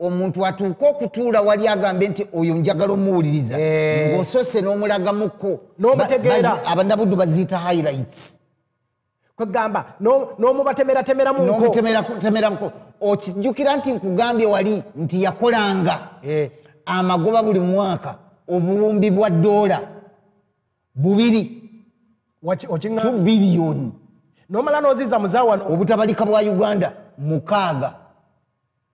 Omuntu atuuke okutuula wali agambe nti oyo njagala omuwuliriza. Eh. ng'osose n'omulagamuko N'omutegeera. Abanabuddu baziyita highlights kwegamba no- n'omubatemeratemeramuko n'omutemeramuko okijjukira nti nkugambye wali nti yakolanga. Eh. amagoba buli mwaka obuwumbi bwa dola bubiri. Waki- okiŋŋa 2 biliyoni n'omala n'oziza muzaawano obutabalika bwa uganda mukaaga.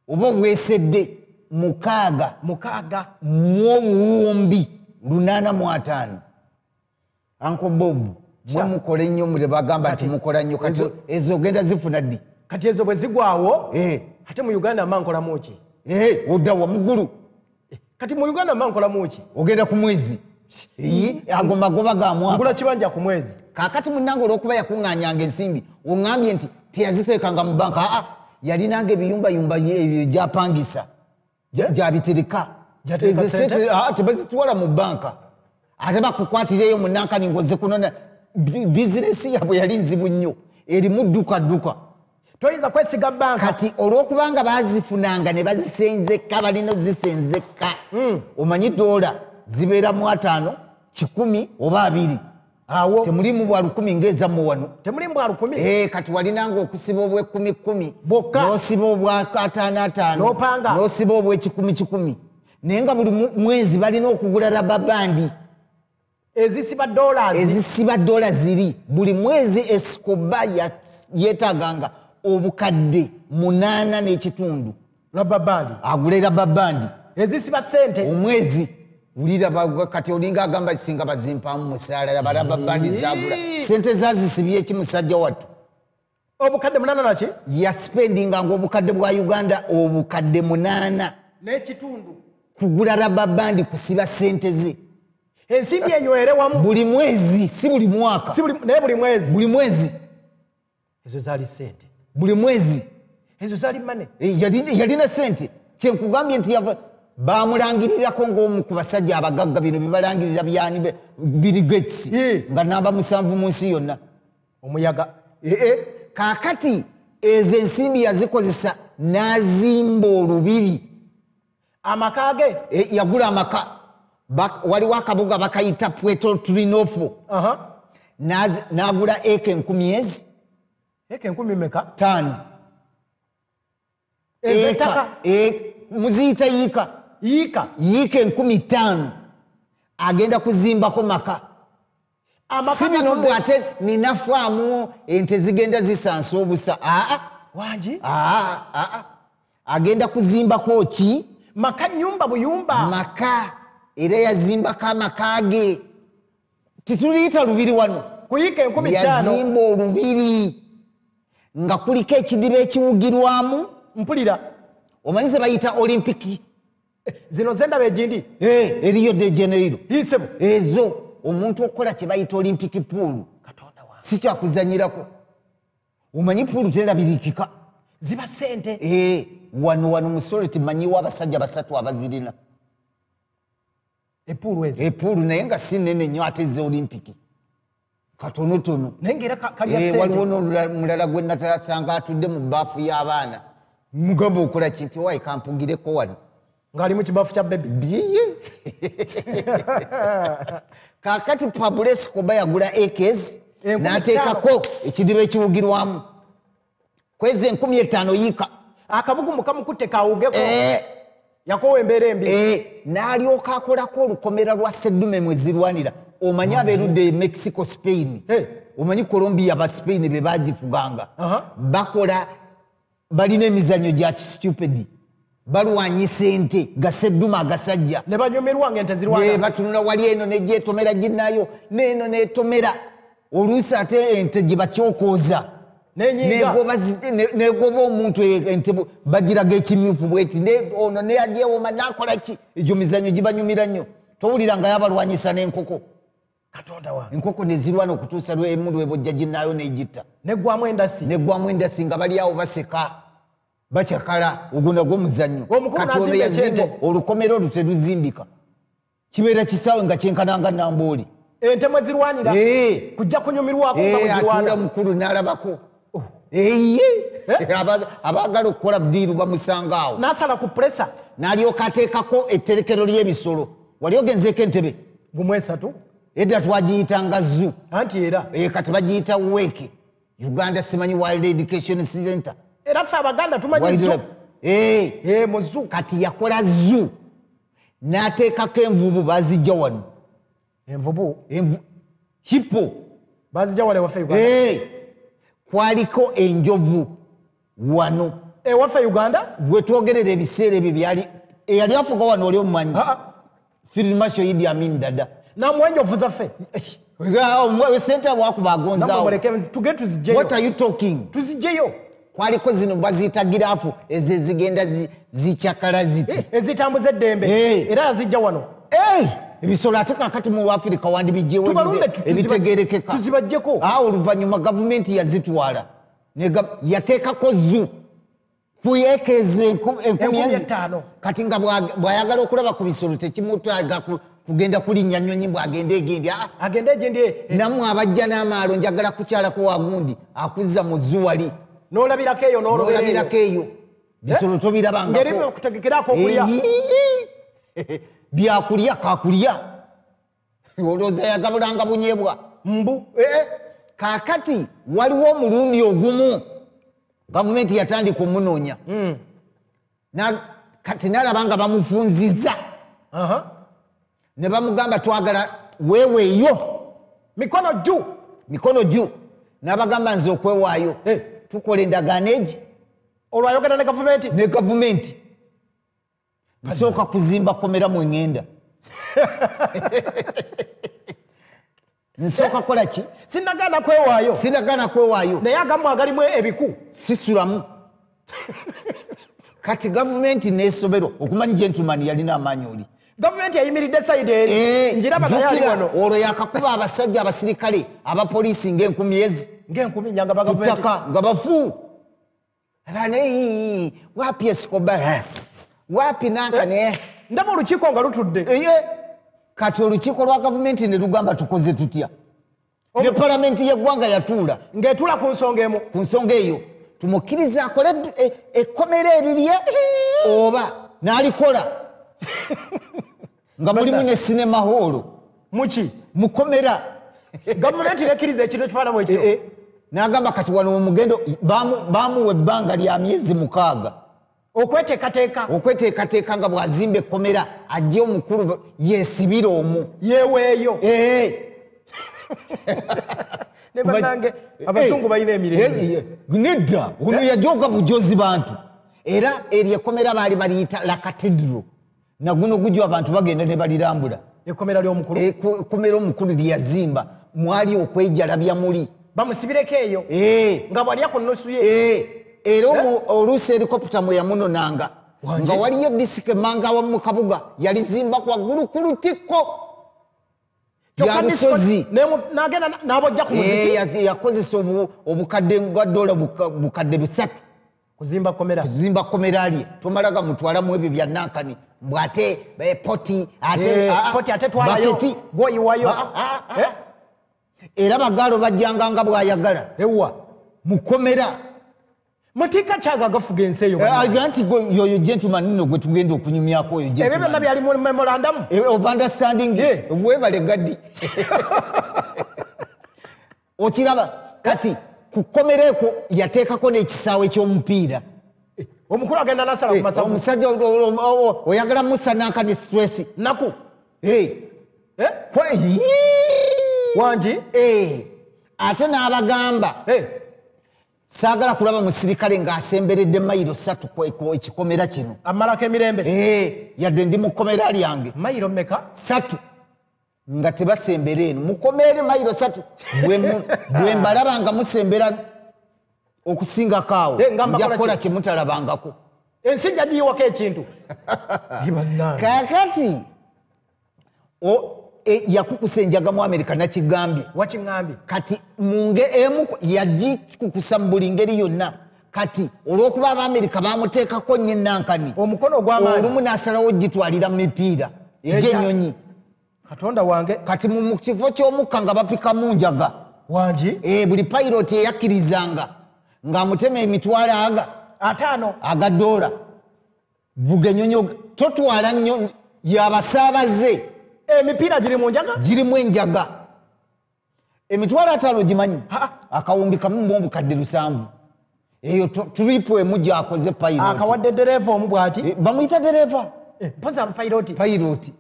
Oba obwesedde mukaaga. Mukaaga. Mu obuwumbi 85 anko bob mwe mukola ennyo mule bagamba nti mukola nnyo. Kati ezo- ogenda zifuna ddi? Kati ezo bwe zigwawo Eh, ate mu uganda mba nkolamu ki? Eh, odda wa muggulu kati mu uganda mba nkolamu ki? Ogenda ku mwezi? Ago magoba ga mwaka ngula kibanja ku mwezi. Kakati munange olwokuba yakuŋŋaanyanga ensimbi oŋŋambye nti teyaziteekanga mu banka. Aa yalinanga ebiyumbayumba ebyo gyapangisa gya- gyabitereka. Ezo sente? tebazitwala mu banka. Ate bakukwatireyo munankani ngoze kunona bizinesi yabwe yali nzibu nnyo erimu ddukadduka toyinza kwesiga banka. Kati olwokubanga bazifunanga ne bazisenzeka balina ozisenzeka. Omanyi dola zibeera mu ataano kikumi oba abiri. Awo. Temulimu bwa lukumi ngaezammwe wano. Temulimu bwa lukumi? Eh, kati walinanga okusiba obwekumi kumi Bwokka. nosiba obwa ataano ataano. N'opanga. nosiba obwekikumi kikumi naye nga buli mwezi balina okugula rababandi ezisiba dollars. Ezisiba dola ziri. Buli mwezi esikoba ya- yeetaganga obukadde munaana n'ekitundu. Rubber band. Agula rababandi ezisiba sente omwezi wulira ba- kati olinga agamba singa bazimpamu musaala laba rababandi zagula. Sente zazisibye eki musajja wattu? Obukadde munana naki yaspendinganga obukadde bwa uganda obukadde munaana. N'ekitundu. Kugula rababandi kusiba sente ze ensimbi enywere wamu. Buli mwezi si buli mwaka. Si buli- naye buli mwezi. Buli mwezi. Ezo zaali sente buli mwezi. Ezo zaali mane Eh, yali- yalina sente kyenkugambye nti bamulangirirako ng'omu ku basajja abagagga bino bibalangirira byani be- bill gates nga namba musanvu mu nsi yonna. Omuyaga. Ee kaakati ezo ensimbi yazikozesa n'azimba olubiri. Amaka ge? E, yagula amaka waliwo akabuga bakayita pueto trinofo n'agula eka enkumi ezi eka enkumi meka taano. Ez'ettaka? e, muziyita yiika. Yiika? Yiika enkumi ttaano. Agenda kuzimbako maka. Si bino mbw ate ninafaamu ente zigenda zisansa obusa. Aa wangi aa. Agenda kuzimbako ki? Maka nyumba buyumba. Maka era yazimbako amaka ge tituliyita lubiri wano. Yazimba olubiri. Nga kuliko ekidiba ekiwugirwamu. Mpulira. Omanyi ze bayita olimpiki zino zendaba egindi. Eriyo de yiisebo ezo omuntu okukola kye bayita olimpiki puulu katonda wa si kyakuzanyirako omanyi puulu terabirikika. Ziba sente wano wano musole timanyiwo abasajja basatu abazirina epuulu ezo. Epuulu naye nga si nene nnyo ate ze olimpiki katonotono. Naye ngaera ka- kalya Eh, waliwo n'omulala gwe natasanga atudde mu baafu y'abaana. Mugamba okola ki nti wayi kampugireko wano? Ng'ali mu kibaafu kya bebi byiye kakati pabulesi koba yagula akes Enkumi n'ateekako ekidiba ekiwugirwamu. Kwezi enkumi etaano yiika. Akabugumu kamukutte kawugeko Eh, yakowa embeera embi. Eh, n'alyoka akolako olukomera lwa seddume mwe zirwanira. Omanyi abeerudde e mexico spain? Omanyi colombia ba spain be bagifuganga? Bakola balina emizanyo gya kistupidi balwanyisa ente gaseddume agasajja. Ne banyumirwa nga ente Ne zirwana batunula wali eno negyetomera ginayo neeno netomera. Oluusi ate ente gye bakyokooza. Negoba omuntu e- ente bagiraga ekimyufu bweti. Ono neyagyewoma nakola ki? Egyo mizanyo gibanyumira nnyo. Towulira nga yabalwanyisa n'enkoko. Enkoko nezirwana okutuusa emu lwebojja ginayo negitta negwamu endasi? Nga bali awo baseka. Bakyakala ogwo nagwo Omukulu kati ono yazimba olukomera olwo teruzimbika. Kibeera kisaawe nga kyenkananga nambooli ente mwe zirwanira? Eh. kujja kunyumirwako nga mukulu n'alabako eye Aba- abaagala okukola budiiru bamusanga awo n'asala ku puresa n'alyoka ateekako etterekero ly'ebisolo. Wali ogenzeeko entebe? Gumu esatu. Edda twagiyitanga zu anti era? Eh, kati bagiyita weeke uganda simanyi wild education center. Era ffe abaganda tumanyi Wild zo Lab. Eh, Eh, mu zu kati yakola zu n'ateekako envubu bazijja wano. Envubu? Envu- hippo. Bazijja wale waffe Eh, kwaliko enjovu wano. Ewaffe uganda? Gwe twogerera ebiseera ebyo byali eyali afuga wano oli omumanyi? Firimasho idi amin dada. Namuwa enjovu zaffe. Sente bwakuba agonzaawo namumuleke tuge what tuzijjeyo are you talking? Tuzijjeyo kwaliko zino baziyita giraafu ezo ezigenda zi- zikyakala ziti. Ezitambuza eddembe. Eh. era yazijja wano ebisolo ate kakati mu afirika tuziba- ebitegerekeka. tuzibaggyeko. Ah, oluvannyuma gavumenti yazitwala. Yateekako zu ezi- etaano. kati nga bwa- bw'ayagala okulaba ku bisolo tekimutwaga ku- kugenda kulinnya nyonyi bwagenda egendi Ah, agende egyendi eh, nammwe abajja n'amaalo njagala kukyalako wagundi akuzza mu zu wali. N'olabirako eyo n'olabirako eyo. Bisolo tobirabangako byakulya kakulya. Olowooza yagabulanga bunyebwa mbu. Eh, kaakati waliwo omulundi ogumu gavumenti yatandika omunoonya Na- kati nalaba nga bamufunziza. Ne bamugamba twagala weeweeyo mikono jju. Mikono jju. N'abagamba nze okwewaayo. Eh. tukola endagaano egi. Olwo ayogera ne gavumenti? Ne gavumenti nsooka kuzimba komera mweŋŋenda nsooka kola ki? Sinagana kwewaayo. Sinagana kwewaayo. Naye agamu agalimu ebiku. Sisulamu. Kati gavumenti nesoberwa okumanyi gentleman yalina amaanyi oli? Gavumenti yayimiridde sayidi eri. Eh, njiraba naye ali wano. olwo yakakuba abasajja abasirikale abapoliisi ng'enkumi ezi. Ng'enkumi nyanga bagavumenti ttaka nga bafu. Abane wapi esikoba wapi nankane ndaba olukiiko nga lutudde. Eye kati olukiiko lwa gavumenti ne lugamba tukoze tutya? Ne palamenti y'eggwanga yatuula. Ng'etula ku nsonga emu. Ku nsonga eyo tumukkirize akole e- ekkomera erirye oba n'alikola? Nga mulimu ne sinema hoolo muki mukomera gavumenti nekkiriza ekintu ekifaanamu ekyo? N'agamba kati wano omugendo bamu- bamuwa ebbanga lya myezi mukaaga okweteekateeka. okweteekateeka nga bw'azimba ekkomera ajje omukulu yeesibira omu. Yeeweeyo Eh, ne bannange abazungu balina emirembe. Eh, eh, nedda ono yajoga bujozi bantu. Era eryo ekkomera baali baliyita la katidro naguno gujwa abantu bagenda ne balirambula. Ekkomera ly'omukulu. Ekkomera omukulu lyeyazimba mwali okwejalabya muli. Bamusibireko eyo. Eh, nga bwalya ku nnusu ye. Eh, era oluusi erikopita mwe yamunonanga nga waliyo disike emanga awamu mu kabuga yalizimba kwaggulu ku lutikko. Ya Kyokka disco- lusozi. nemu- n'agenda na- n'abojja ku Eh, muziki ya- yakozesa obu- obukadde bwa dola buka- bukadde bisatu kuzimba komera. Lye. Tomalaga mutwalamu ebyo bya nankani mbw ate eh, poti ate Eh, ah, ah, gwoyiwayo Ah, era bagaalo bajjanga nga bwayagala. Ewa mukomera mutika kyaga gafuga ensi eyo bannange. nti gwe- yoyo gentleman nno gwe tugenda okunyumyako oyo ebyo byonna byali mu memorandamu. Eh, of understanding Eh. webale gaddi. Okiraba kati kukomera eko yateekako n'ekisaawe ky'omupiira. Omukulu agenda nasala ku Eh, masavu. omusajja oyagala musanankani stress. Naku. Eh, Eh, wangi Eh, ate n'abagamba. Eh, saagala kulaba musirikale ng'asemberedde mayiro satu ekikomera kino. Amalako emirembe? Eh, yadde ndi mu kkomera lyange. Mayiro meka satu nga tebasembera eno. Mukomeere mayiro satu Bwe mbalaba nga musembera okusingako awo Eh, nga mbakola nja kukola ki? kyemutalabangako ensi jagiyiwako ekintu. Bannange. E, yakukusa enjaga mu amerika nakigambye. Wakiŋŋambye kati munge emu ku- yagikukusa mu buli ngeri yonna. Kati olw'okuba abamerika bamuteekako nnyo enankani omukono ogw'amaanyi olumu n'asalawo gitwalira mu mipiira. Egy'ennyonyi katonda wange. Kati mu kifo ky'omukka nga bapikamu njaga. Wangi Eh, buli payiroti eyakkirizanga ng'amutema emitwalo aga. Ataano. Aga dola. Vuga enyonyi og- totwala nnyo yabasaabaze emipiira giri mu njaga? Girimu enjaga emitwalo ataano gimanyi? Akawumbi kamu mu obukadde lusanvu. Eyo tulipu emu gyakoze payiroti akawadde dereeva omu bw'ati? Eh, bamuyita dereva. Eh, mpozi abapayiroti payiroti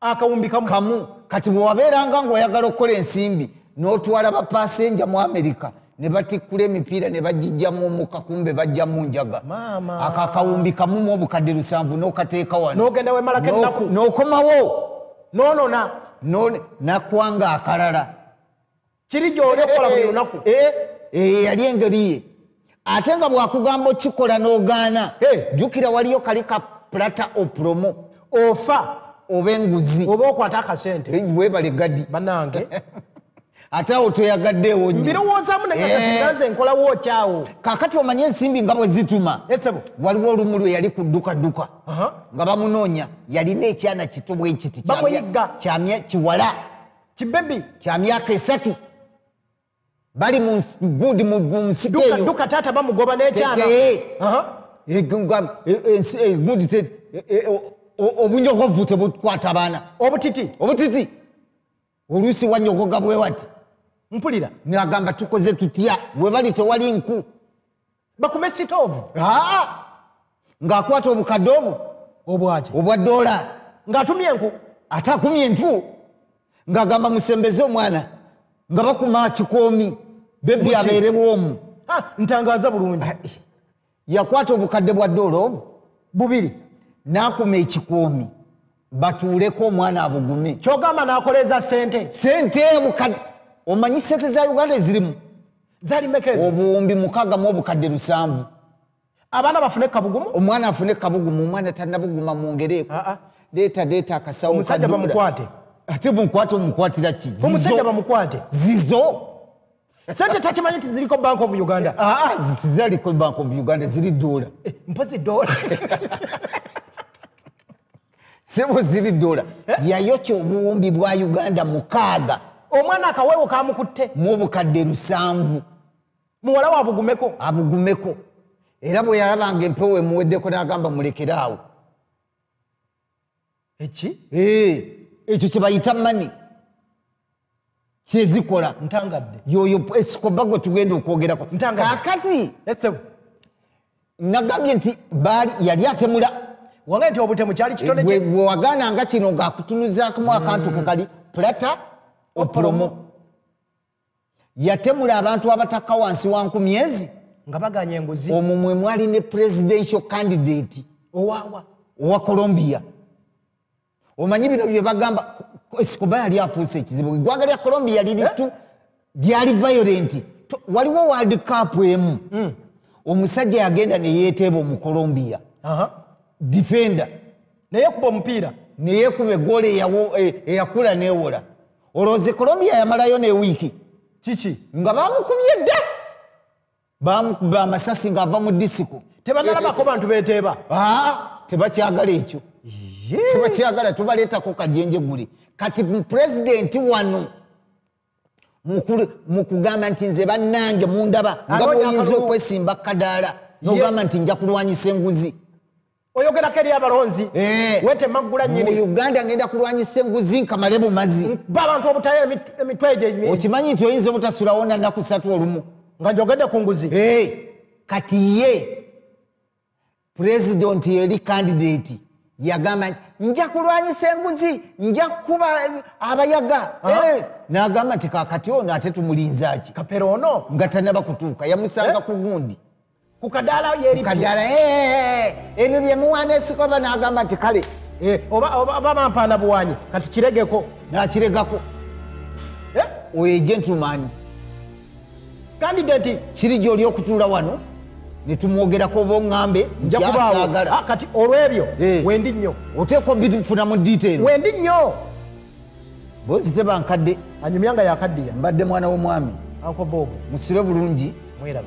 akawumbi kamu? Kamu. Kati bwewabeeranga ngaoyagala okukola ensimbi n'otwala bapasenja mu amerika ne batikkula emipiira ne bagijjamu omukka kumbe bajjamu njaga. Ako akawumbi kamu mu obukadde lusanvu n'okateeka wano. N'okomawo noonona no- nakwanga akalala. Kiri gyoli okukola buli lunaku? Eh, eh, yali engeri ye. Ate nga bwakugamba okikola n'ogaana Eh. jjukira waliyo kali ka plata opromo ofa. Oba enguzi. Oba okwata akasente. Eh, weebale gadi bannange ate awo toyagaddeewo nnyo. Mbirowoozaamu Eh. naye nkolawo okyawo kaakati omanye ensimbi nga bwe zituma. Esebo waliwo olumu lwe yali ku dduka-dduka Aha. nga bamunoonya yalina ekyana kito bwe kiti kya Bamuyigga. mya- kya mya- kiwala. Kibebi kya myaka esatu. Bali mu gudi mu mu nsiko eyo. duka taata bamugoba n'ekyana. Te- Aha. Eh, eh, eh, eh, eh, obunyogovu tebukwata baana obutiti? Obutiti? Oluusi wanyogoga bwe wati mpulira. Nagamba tukoze tutya? Bwe bali tewali nku. Bakume sitoovu Aa! ng'akwata obukadde obwo? Obwaki? Obwa dola ng'atumye enku ate akumye entu? Ng'agamba musembeze omwana nga bakuma kikoomi bebi Muki? abeere bwomu Ah, ntangaaza bulungi. Yakwata obukadde bwa dola obwo? Bubiri. N'akuma ekikoomi batuuleko omwana abugume. Kyogamba n'akoleeza sente sente obukadde omanyi sente za uganda ezirimu? Obuwumbi mukaaga mu obukadde lusanvu. Abaana bafune kabugumu? Omwana afune kabugumu omwana tannabuguma mu ngereeko Ah, ah. leeta leeta akasawo omusajja ka dola. bamukwate. Ate munkwate omukwatira ki? Omusajja bamukwate. Zizo. Sente takimanyi nti ziriko bank of uganda? Aa zizaliko bank of uganda ziri dola Eh, mpozi dola sebo ziri dola yayokya obuwumbi bwa uganda mukaaga omwana akaweewo kamukutte. Mu obukadde lusanvu. Muwala wabugumeko? Abugumeko. Era bwe yalabanga empewo emuweddeko n'agamba mulekere awo. Eki? Eh, ekyo kye bayita mani. Kyezikola ntangadde. Yoyo esikoba gwe tugenda okwogerako Ntanga. kaakati esebo nagambye nti baali yali atemula. Wange nti obutemu kyali kitone bwe wagaananga kino ng'akutunuzaakamu akantu ke kali plata opromo yatemula abantu abatakka wansi wa nkumi ezi nga baganya enguzi. Omwo mwe mwali ne presidential candidate owaawa owa. colombia. Omanyi bino bye bagamba esikoba yali afuuse ekizibu. Eggwanga lya colombia liri tu lyali violent. Waliwo world cup emu. Omusajja yagenda neyeteeba omu colombia. Aha. defender. Naye kuba omupiira. Neyekuba egoolo e- eyakula newola olowooza colombia yamalayo newiiki kiki? Nga bamukubye dda. Bamukuba amasasi ng'ava mu disiko. Tebanalabako bantu beteeba Ah, tebakyagala ekyo. Tebakyagala tubaleetako kajenje gule kati pulezidenti wano mu kugamba nti nze bannange mundaba nga bwoyinza akalulu. okwesimba kadaala nogamba nti nja kulwanyisa enguzi oyogerako eri abalonzi Eh. wete maggula mu nyini uganda ngenda kulwanyisa enguzi nkamale bumazi ba abantu obutayo emit- emitwe egyo okimanyi nti oyinza obutasulawo na nnaku satu olumu? Nga njogedde ku nguzi. Eh, kati ye pulezidenti eri kandidati yagamba nti nja kulwanyisa enguzi nja kukuba abayaga. Aha. Eh, n'agamba nti kakati ono ate tumulinzaki. Kapero ono? Nga tanaba kutuuka yamusanga ku gundi ku kadaala yeri kaddala "Eh, ebyo byemuwana esikoba n'agamba nti kale Eh, oba oba- oba bampaana buwanyi kati kiregeko. n'akiregako Eh? oyo gentleman kandidati kiri gy'oli okutuula wano ne tumwogerako oba oŋŋambe nja kubaawo. gyasaagala Ah, kati olw'ebyo Eh. wendi nnyo. Oteekwa bifuna mu detail. Wendi nnyo. Bozi tebankadde anyumya nga yakaddiya mbadde mwana w'omwami. Anko bob. Musire bulungi. Mwerabe